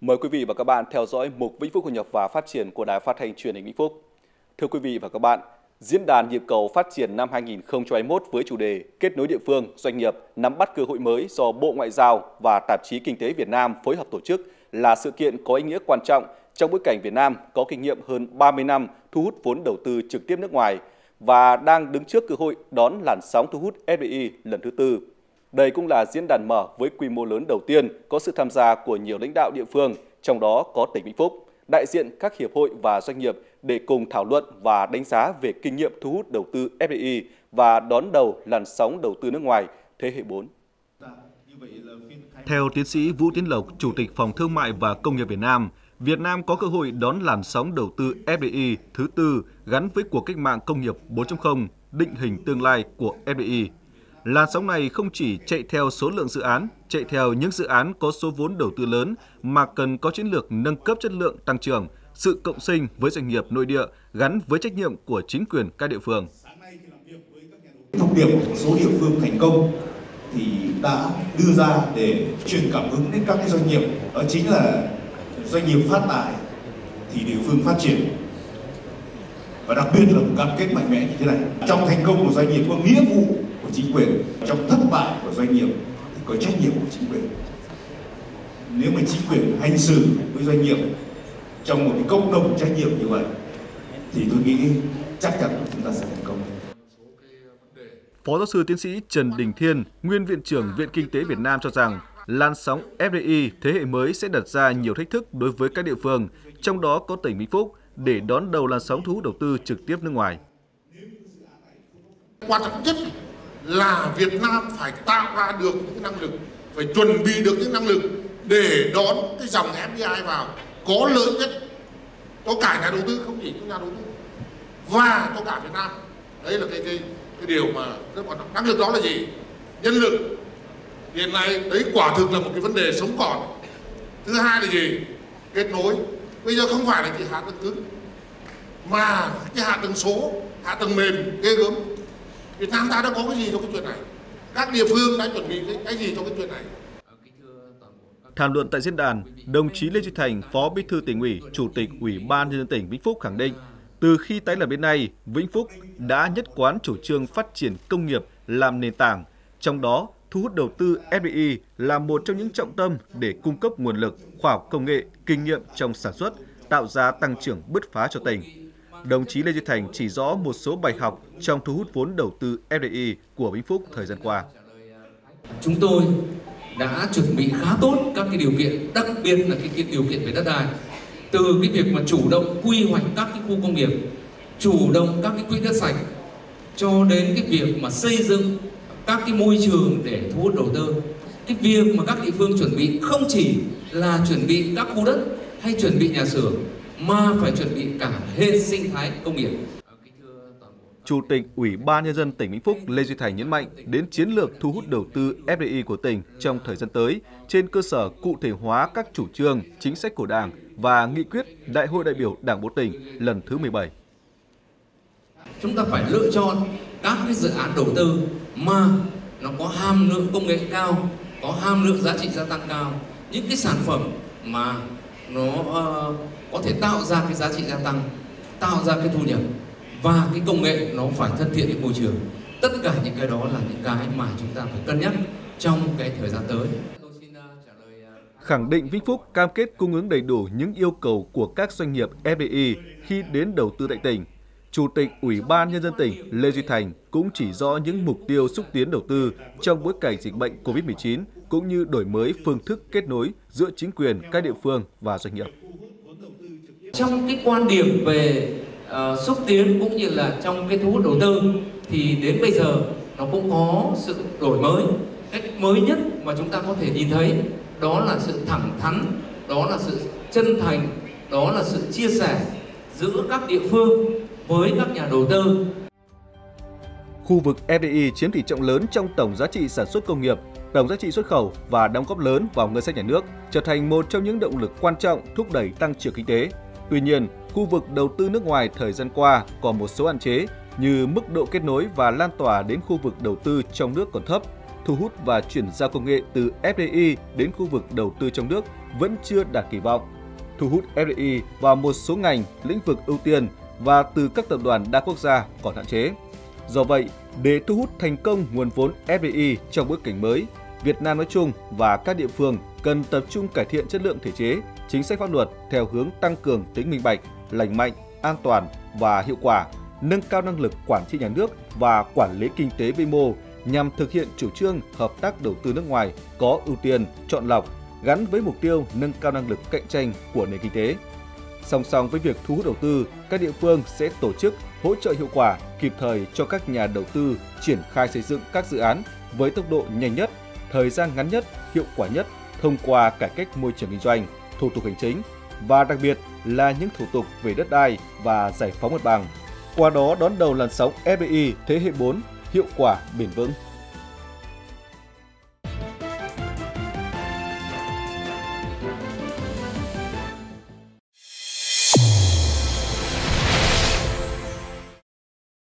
Mời quý vị và các bạn theo dõi mục Vĩnh Phúc hội nhập và phát triển của Đài Phát thanh Truyền hình Vĩnh Phúc. Thưa quý vị và các bạn, Diễn đàn nhịp cầu phát triển năm 2021 với chủ đề Kết nối địa phương, doanh nghiệp nắm bắt cơ hội mới do Bộ Ngoại giao và Tạp chí Kinh tế Việt Nam phối hợp tổ chức là sự kiện có ý nghĩa quan trọng trong bối cảnh Việt Nam có kinh nghiệm hơn 30 năm thu hút vốn đầu tư trực tiếp nước ngoài và đang đứng trước cơ hội đón làn sóng thu hút FDI lần thứ tư. Đây cũng là diễn đàn mở với quy mô lớn đầu tiên có sự tham gia của nhiều lãnh đạo địa phương, trong đó có tỉnh Vĩnh Phúc, đại diện các hiệp hội và doanh nghiệp để cùng thảo luận và đánh giá về kinh nghiệm thu hút đầu tư FDI và đón đầu làn sóng đầu tư nước ngoài thế hệ 4. Theo tiến sĩ Vũ Tiến Lộc, Chủ tịch Phòng Thương mại và Công nghiệp Việt Nam, Việt Nam có cơ hội đón làn sóng đầu tư FDI thứ tư gắn với cuộc cách mạng công nghiệp 4.0, định hình tương lai của FDI. Làn sóng này không chỉ chạy theo số lượng dự án, chạy theo những dự án có số vốn đầu tư lớn mà cần có chiến lược nâng cấp chất lượng tăng trưởng, sự cộng sinh với doanh nghiệp nội địa gắn với trách nhiệm của chính quyền các địa phương. Thông điệp số địa phương thành công thì đã đưa ra để truyền cảm hứng đến các cái doanh nghiệp. Đó chính là doanh nghiệp phát tài thì địa phương phát triển. Và đặc biệt là một cam kết mạnh mẽ như thế này. Trong thành công của doanh nghiệp có nghĩa vụ của chính quyền trong thất bại của doanh nghiệp thì có trách nhiệm của chính quyền nếu mà chính quyền hành xử với doanh nghiệp trong một cái cộng đồng trách nhiệm như vậy thì tôi nghĩ chắc chắn chúng ta sẽ thành công Phó giáo sư tiến sĩ Trần Đình Thiên, nguyên viện trưởng Viện Kinh tế Việt Nam cho rằng làn sóng FDI thế hệ mới sẽ đặt ra nhiều thách thức đối với các địa phương, trong đó có tỉnh Vĩnh Phúc để đón đầu làn sóng thu hút đầu tư trực tiếp nước ngoài. Quan trọng nhất là Việt Nam phải tạo ra được những năng lực, phải chuẩn bị được những năng lực để đón cái dòng FDI vào có lợi nhất cho cả nhà đầu tư không chỉ cho nhà đầu tư và cho cả Việt Nam. Đấy là cái cái cái điều mà rất quan trọng. Năng lực đó là gì? Nhân lực. Hiện nay đấy quả thực là một cái vấn đề sống còn. Thứ hai là gì? Kết nối. Bây giờ không phải là chỉ hạ tầng cứng mà cái hạ tầng số, hạ tầng mềm ghê gớm. Việt Nam ta đã có cái gì cho cái chuyện này? Các địa phương đã chuẩn bị cái, cái gì cho cái chuyện này? Tham luận tại diễn đàn, đồng chí Lê Duy Thành, Phó Bí thư tỉnh ủy, Chủ tịch Ủy ban nhân dân tỉnh Vĩnh Phúc khẳng định, từ khi tái lập đến nay, Vĩnh Phúc đã nhất quán chủ trương phát triển công nghiệp làm nền tảng, trong đó thu hút đầu tư FDI là một trong những trọng tâm để cung cấp nguồn lực, khoa học công nghệ, kinh nghiệm trong sản xuất, tạo ra tăng trưởng bứt phá cho tỉnh. Đồng chí Lê Duy Thành chỉ rõ một số bài học trong thu hút vốn đầu tư FDI của Vĩnh Phúc thời gian qua. Chúng tôi đã chuẩn bị khá tốt các cái điều kiện, đặc biệt là cái, cái điều kiện về đất đai. Từ cái việc mà chủ động quy hoạch các cái khu công nghiệp, chủ động các cái quỹ đất sạch, cho đến cái việc mà xây dựng các cái môi trường để thu hút đầu tư. Cái việc mà các địa phương chuẩn bị không chỉ là chuẩn bị các khu đất hay chuẩn bị nhà xưởng mà phải chuẩn bị cả hệ sinh thái công nghiệp. Chủ tịch Ủy ban Nhân dân tỉnh Vĩnh Phúc Lê Duy Thành nhấn mạnh đến chiến lược thu hút đầu tư FDI của tỉnh trong thời gian tới trên cơ sở cụ thể hóa các chủ trương, chính sách của Đảng và nghị quyết Đại hội đại biểu Đảng Bộ tỉnh lần thứ 17. Chúng ta phải lựa chọn các cái dự án đầu tư mà nó có hàm lượng công nghệ cao, có hàm lượng giá trị gia tăng cao, những cái sản phẩm mà nó uh, có thể tạo ra cái giá trị gia tăng, tạo ra cái thu nhập và cái công nghệ nó phải thân thiện với môi trường. Tất cả những cái đó là những cái mà chúng ta phải cân nhắc trong cái thời gian tới. Ờ, ờ, Khẳng định Vĩnh Phúc cam kết cung ứng đầy đủ những yêu cầu của các doanh nghiệp FDI khi đến đầu tư tại tỉnh. Chủ tịch Ủy ban Nhân dân tỉnh Lê Duy Thành cũng chỉ rõ những mục tiêu xúc tiến đầu tư trong bối cảnh dịch bệnh COVID-19 cũng như đổi mới phương thức kết nối giữa chính quyền, các địa phương và doanh nghiệp. Trong cái quan điểm về uh, xúc tiến cũng như là trong cái thu hút đầu tư thì đến bây giờ nó cũng có sự đổi mới. Cách mới nhất mà chúng ta có thể nhìn thấy đó là sự thẳng thắn, đó là sự chân thành, đó là sự chia sẻ giữa các địa phương với các nhà đầu tư. Khu vực FDI chiếm tỷ trọng lớn trong tổng giá trị sản xuất công nghiệp, tổng giá trị xuất khẩu và đóng góp lớn vào ngân sách nhà nước, trở thành một trong những động lực quan trọng thúc đẩy tăng trưởng kinh tế. Tuy nhiên, khu vực đầu tư nước ngoài thời gian qua còn một số hạn chế như mức độ kết nối và lan tỏa đến khu vực đầu tư trong nước còn thấp, thu hút và chuyển giao công nghệ từ FDI đến khu vực đầu tư trong nước vẫn chưa đạt kỳ vọng. Thu hút FDI vào một số ngành, lĩnh vực ưu tiên và từ các tập đoàn đa quốc gia còn hạn chế. Do vậy, để thu hút thành công nguồn vốn FDI trong bối cảnh mới, Việt Nam nói chung và các địa phương cần tập trung cải thiện chất lượng thể chế, chính sách pháp luật theo hướng tăng cường tính minh bạch, lành mạnh, an toàn và hiệu quả, nâng cao năng lực quản trị nhà nước và quản lý kinh tế vĩ mô nhằm thực hiện chủ trương hợp tác đầu tư nước ngoài có ưu tiên, chọn lọc gắn với mục tiêu nâng cao năng lực cạnh tranh của nền kinh tế. Song song với việc thu hút đầu tư, các địa phương sẽ tổ chức hỗ trợ hiệu quả kịp thời cho các nhà đầu tư triển khai xây dựng các dự án với tốc độ nhanh nhất, thời gian ngắn nhất, hiệu quả nhất thông qua cải cách môi trường kinh doanh, thủ tục hành chính và đặc biệt là những thủ tục về đất đai và giải phóng mặt bằng. Qua đó đón đầu làn sóng FDI thế hệ 4 hiệu quả bền vững.